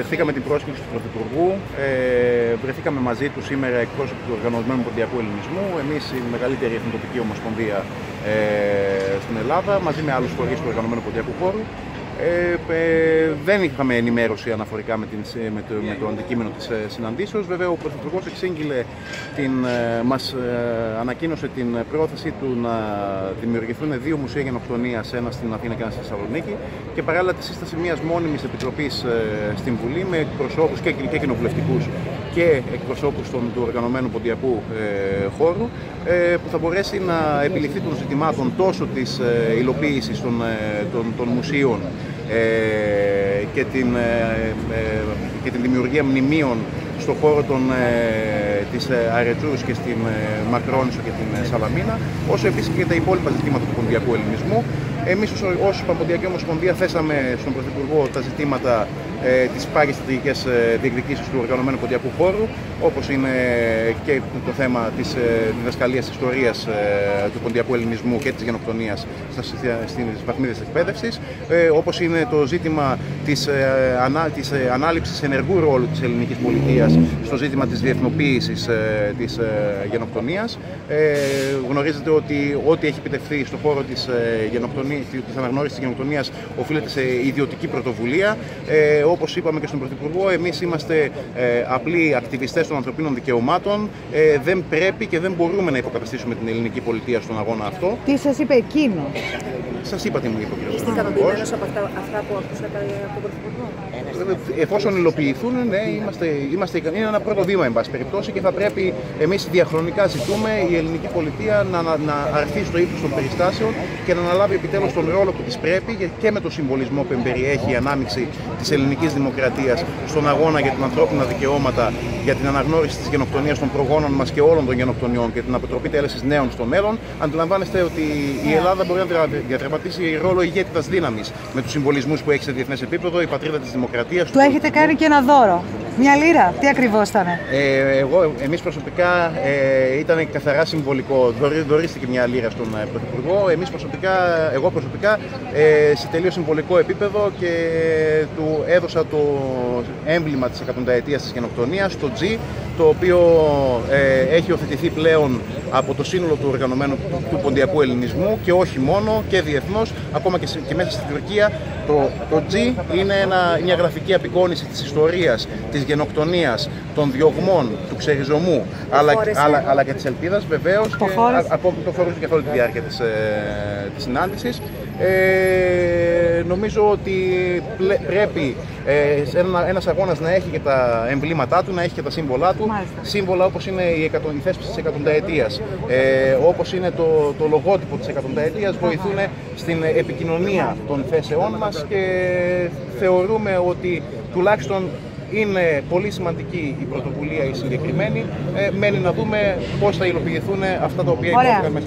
δεχτήκαμε την πρόσκληση του Πρωθυπουργού. Ε, βρεθήκαμε μαζί του σήμερα εκπρόσωποι του Οργανωμένου Ποντιακού Ελληνισμού. Εμείς, η μεγαλύτερη εθνοτοπική ομοσπονδία ε, στην Ελλάδα, μαζί με άλλους φορείς του Οργανωμένου Ποντιακού Χώρου. Ε, ε, δεν είχαμε ενημέρωση αναφορικά με, την, με, το, με το αντικείμενο της ε, συναντήσεως. Βέβαια, ο Πρωθυπουργός εξήγηλε την, ε, μας ανακοίνωσε την πρόθεσή του να δημιουργηθούν δύο μουσεία γενοκτονίας, ένα στην Αθήνα και ένα στη Θεσσαλονίκη και παράλληλα τη σύσταση μιας μόνιμης επιτροπής στην Βουλή με εκπροσώπους και, και κοινοβουλευτικούς και εκπροσώπους των, του οργανωμένου ποντιακού χώρου που θα μπορέσει να επιληφθεί των ζητημάτων τόσο της υλοποίησης των, των, των μουσείων ε, και, την, ε, ε, και την δημιουργία μνημείων στον χώρο των, της Αρετζούς και στην Μακρόνισο και την Σαλαμίνα, όσο επίσης και τα υπόλοιπα ζητήματα του ποντιακού ελληνισμού. Εμείς ως Παμποντιακή Ομοσπονδία θέσαμε στον Πρωθυπουργό τα ζητήματα ε, τις πάγιες στρατηγικές διεκδικήσεις του οργανωμένου ποντιακού χώρου, όπως είναι και το θέμα της ε, διδασκαλίας ιστορίας ε, του ποντιακού ελληνισμού και της γενοκτονίας στις βαθμίδες εκπαίδευσης, ε, όπως είναι το ζήτημα της, ε, ανά, της ε, ανάληψης ενεργού ρόλου της ελληνικής πολιτείας στο ζήτημα της διεθνοποίησης ε, της ε, γενοκτονίας. Ε, γνωρίζετε ότι ό,τι έχει επιτευχθεί στον χώρο της, ε, της αναγνώρισης της γενοκτονίας οφείλεται σε ιδιωτική πρωτοβουλία. Ε, όπως είπαμε και στον Πρωθυπουργό, εμείς είμαστε ε, απλοί ακτιβιστές των ανθρωπίνων δικαιωμάτων. Ε, δεν πρέπει και δεν μπορούμε να υποκαταστήσουμε την ελληνική πολιτεία στον αγώνα αυτό. Τι σας είπε εκείνος; Σας είπα τι μου είπε ο κ. Είστε ικανοποιημένος από αυτά, αυτά που ακούσατε από τον Πρωθυπουργό. Εφόσον υλοποιηθούν, ναι, είμαστε, είμαστε ικανοί. Είναι ένα πρώτο βήμα, εν πάση περιπτώσει, και θα πρέπει εμείς διαχρονικά ζητούμε η ελληνική πολιτεία να, να, να αρθεί στο ύψος των περιστάσεων και να αναλάβει επιτέλους τον ρόλο που της πρέπει και με το συμβολισμό που περιέχει η ανάμειξη της ελληνικής δημοκρατίας στον αγώνα για την ανθρώπινα δικαιώματα, για την αναγνώριση της γενοκτονίας των προγόνων μας και όλων των γενοκτονιών και την αποτροπή τέλεσης νέων στο μέλλον. Αντιλαμβάνεστε ότι η Ελλάδα μπορεί να διαδραματίσει ρόλο ηγέτητας δύναμης με τους συμβολισμούς που έχει σε διεθνές επίπεδο, η πατρίδα της δημοκρατίας. Του έχετε κάνει και ένα δώρο. Μια λίρα, τι ακριβώς ήταν. Ε, εγώ, εμείς προσωπικά ε, ήταν καθαρά συμβολικό. Δωρίστηκε μια λίρα στον ε, Πρωθυπουργό. Εμείς προσωπικά, εγώ προσωπικά ε, σε τελείως συμβολικό επίπεδο και του έδωσα το έμβλημα της εκατονταετίας της γενοκτονίας, το G, το οποίο ε, έχει οθετηθεί πλέον από το σύνολο του οργανωμένου του ποντιακού ελληνισμού και όχι μόνο και διεθνώς, ακόμα και, και μέσα στην Τουρκία. Το, το G είναι ένα, μια γραφική απεικόνηση της ιστορίας, της γενοκτονίας, των διωγμών, του ξεριζωμού, αλλά, αλλά, αλλά, και της ελπίδας βεβαίως, το και, από, το φορούσε καθ' όλη τη διάρκεια της, ε, της συνάντησης. Ε, νομίζω ότι πρέπει ε, ένα, ένας αγώνας να έχει και τα εμβλήματά του, να έχει και τα σύμβολά του. Μάλιστα. Σύμβολα όπως είναι η, εκατο, η θέσπιση της εκατονταετίας, ε, όπως είναι το, το λογότυπο της εκατονταετίας, βοηθούν στην επικοινωνία των θέσεών μας και θεωρούμε ότι τουλάχιστον είναι πολύ σημαντική η πρωτοβουλία η συγκεκριμένη. Ε, μένει να δούμε πώς θα υλοποιηθούν αυτά τα οποία υπάρχουν μέσα